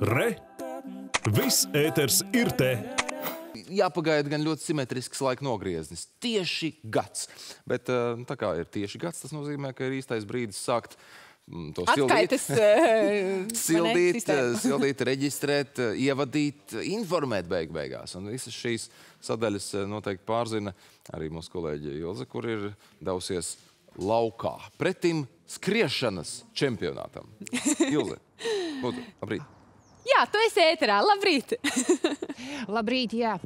Re! Viss ēters ir te! jāpagaida gan ļoti simetrisks laika nogrieznis. Tieši gads. Bet eh, tā kā ir tieši gads, tas nozīmē, ka ir īstais brīdis sākt mm, to Atskaites, eh, sildīt, ne, sildīt, sildīt, reģistrēt, eh, ievadīt, informēt beig beigās. Un visas šīs sadaļas noteikti pārzina arī mūsu kolēģi Ilze, kur ir devusies laukā pretim skriešanas čempionātam. Ilze, lūdzu, labrīt! Jā, tu esi ēterā. Labrīt! Labrīt, jā.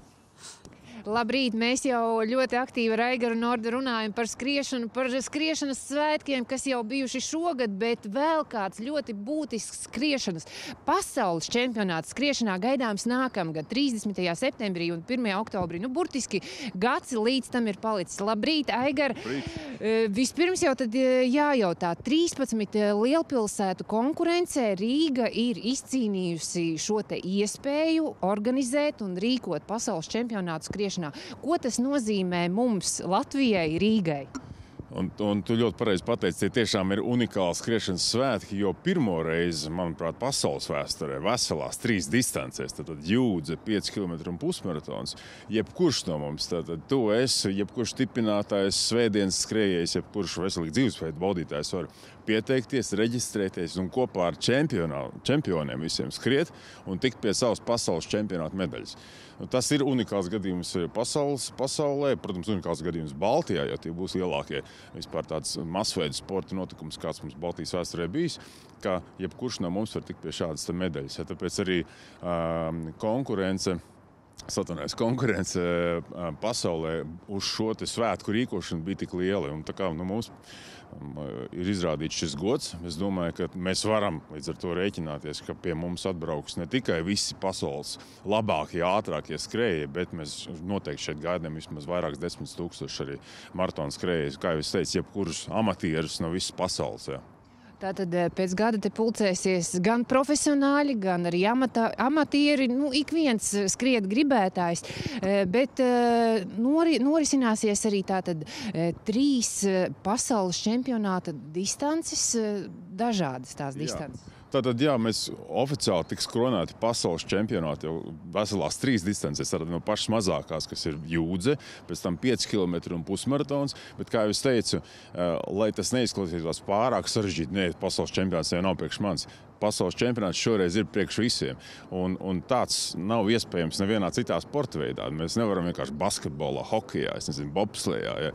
Labrīt, mēs jau ļoti aktīvi ar Aigaru Nordu runājam par skriešanu, par skriešanas svētkiem, kas jau bijuši šogad, bet vēl kāds ļoti būtisks skriešanas pasaules čempionāts skriešanā gaidāms nākamgad, 30. septembrī un 1. oktobrī. Nu, burtiski gads līdz tam ir palicis. Labrīt, Aigar! Labrīt. Vispirms jau tad jājautā, 13 lielpilsētu konkurencē Rīga ir izcīnījusi šo te iespēju organizēt un rīkot pasaules čempionātu skriešanā skriešanā. Ko tas nozīmē mums, Latvijai, Rīgai? Un, un tu ļoti pareizi pateici, tie tiešām ir unikāli skriešanas svētki, jo pirmo reizi, manuprāt, pasaules vēsturē veselās trīs distancēs, tad, tad jūdze 5 km un pusmaratons. Jebkurš no mums, tad, tad tu esi, jebkurš stipinātājs, svētdienas skrejējs, jebkurš veselīgi dzīvesveidu baudītājs var pieteikties, reģistrēties un kopā ar čempioniem visiem skriet un tikt pie savas pasaules čempionāta medaļas. Nu, tas ir unikāls gadījums pasaules, pasaulē, protams, unikāls gadījums Baltijā, jo tie būs lielākie vispār tāds masveida sporta notikums, kāds mums Baltijas vēsturē bijis. Ka jebkurš no mums var tikt pie šādas medaļas. Ja, tāpēc arī um, konkurence. Satunais konkurence pasaulē uz šo svētku rīkošanu bija tik liela. Un, kā, nu, mums ir izrādīts šis gods. Es domāju, ka mēs varam līdz ar to rēķināties, ka pie mums atbrauks ne tikai visi pasaules labākie, ātrākie skrejēji, bet mēs noteikti šeit gaidām vismaz vairākus desmit tūkstošus arī maratona skrejējus. Kā jau es teicu, jebkurus amatierus no visas pasaules. Jā. Tātad eh, pēc gada te pulcēsies gan profesionāļi, gan arī amata, amatieri. Nu, ik viens eh, skriet gribētājs, eh, bet nori, norisināsies arī tātad trīs pasaules čempionāta distances, dažādas tās distances. Jā. Tātad, jā, mēs oficiāli tiks kronēti pasaules čempionāti jau veselās trīs distances. Tātad no pašas mazākās, kas ir jūdze, pēc tam 5 km un pusmaratons. Bet, kā jau teicu, lai tas neizklausītos pārāk sarežģīti, nē, pasaules čempionāts jau nav priekš manis pasaules čempionāts šoreiz ir priekš visiem. Un, un tāds nav iespējams nevienā citā sporta veidā. Mēs nevaram vienkārši basketbolā, hokeja, bobslējā, ja,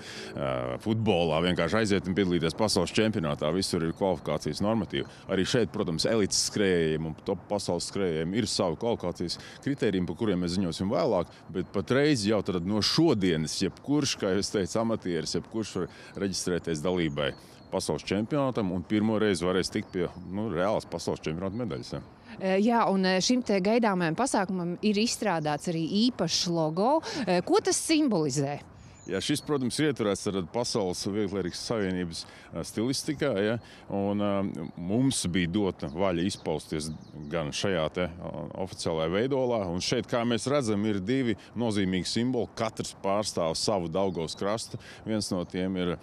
futbolā vienkārši aiziet un piedalīties pasaules čempionātā. Visur ir kvalifikācijas normatīvi. Arī šeit, protams, elites skrējējiem un top pasaules skrējējiem ir savi kvalifikācijas kritēriji, par kuriem mēs ziņosim vēlāk. Bet patreiz jau no šodienas, jebkurš, kā jau teicu, amatieris, jebkurš var reģistrēties dalībai pasaules čempionātam un pirmo reizi varēs tikt pie nu, reālas pasaules čempionāta medaļas. Ja. E, jā, un e, šim gaidāmajam pasākumam ir izstrādāts arī īpašs logo. E, ko tas simbolizē? Ja šis, protams, ir ieturēts Pasaules Vieglietīgas Savienības stilistikā, ja, un mums bija dota vaļa izpausties gan šajā te, oficiālajā veidolā, un šeit, kā mēs redzam, ir divi nozīmīgi simboli. Katrs pārstāv savu Daugavas krastu. Viens no tiem ir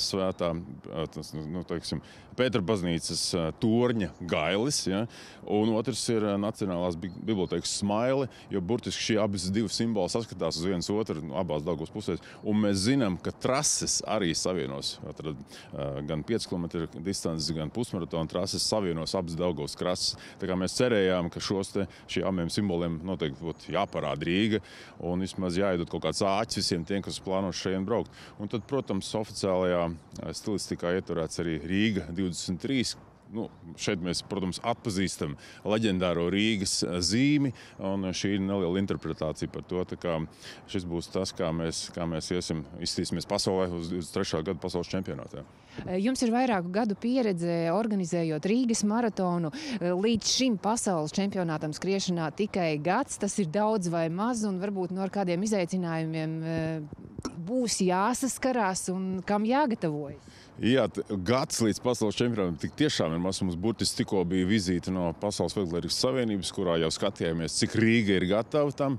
svētā, tas, nu, teiksim, Pētera baznīcas torņa gailis, ja, un otrs ir Nacionālās bibliotēkas smaili, jo burtiski šie abas divi simboli saskatās uz vienas otru no abās Daugavas pusēs. Un mēs zinām, ka trases arī savienos. Tad, gan 5 km distances, gan pusmaratona trases savienos abas Daugavas krastes. Mēs cerējām, ka šos te, abiem simboliem noteikti būtu jāparāda Rīga un vismaz jāiedod kaut kāds āķis visiem tiem, kas plāno šeit braukt. Un tad, protams, oficiālajā stilistikā ieturēts arī Rīga 23 nu, šeit mēs, protams, atpazīstam leģendāro Rīgas eh, zīmi. Šī ir neliela interpretācija par to, šis būs tas, kā mēs, kā mēs iesim, izstīsimies pasaulē uz 23. gada pasaules čempionātā. Eh, jums ir vairāku gadu pieredze organizējot Rīgas maratonu. Eh, līdz šim pasaules čempionātam skriešanā tikai gads. Tas ir daudz vai maz, un varbūt no kādiem izaicinājumiem būs jāsaskarās un kam jāgatavojas. Jā, gads līdz pasaules čempionātam tik tiešām ir mazs. Mums burtiski tikko bija vizīte no Pasaules Veselības Savienības, kurā jau skatījāmies, cik Rīga ir gatava tam.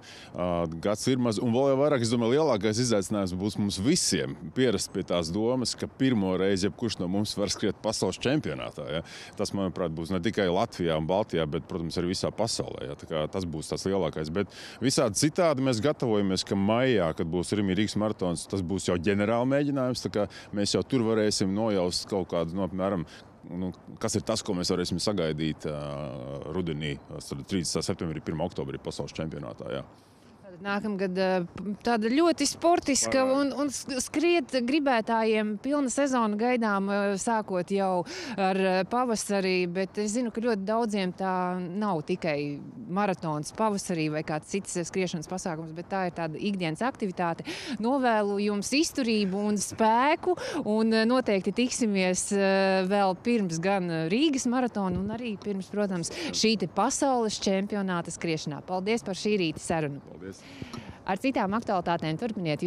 Gads ir maz, un vēl jau vairāk, es domāju, lielākais izaicinājums būs mums visiem pierast pie tās domas, ka pirmo reizi jebkurš no mums var skriet pasaules čempionātā. Ja? Tas, manuprāt, būs ne tikai Latvijā un Baltijā, bet, protams, arī visā pasaulē. Ja? Tas būs tas lielākais. Bet visādi citādi mēs gatavojamies, ka maijā, kad būs Rīgas maratons, tas būs jau ģenerāla mēģinājums. Mēs jau tur varēsim nojaust kaut kādu, no, apmēram, nu, kas ir tas, ko mēs varēsim sagaidīt uh, rudenī, tad 30. septembrī, 1. oktobrī pasaules čempionātā. Jā. Nākamgad eh, tāda ļoti sportiska un, un sk- skriet gribētājiem pilna sezona gaidām, eh, sākot jau ar eh, pavasarī. Bet es zinu, ka ļoti daudziem tā nav tikai maratons pavasarī vai kāds cits skriešanas pasākums, bet tā ir tāda ikdienas aktivitāte. Novēlu jums izturību un spēku, un noteikti tiksimies vēl pirms gan Rīgas maratona, un arī pirms, protams, šī te pasaules čempionāta skriešanā. Paldies par šī rīta sarunu! Paldies! Ar citām aktualitātēm turpiniet.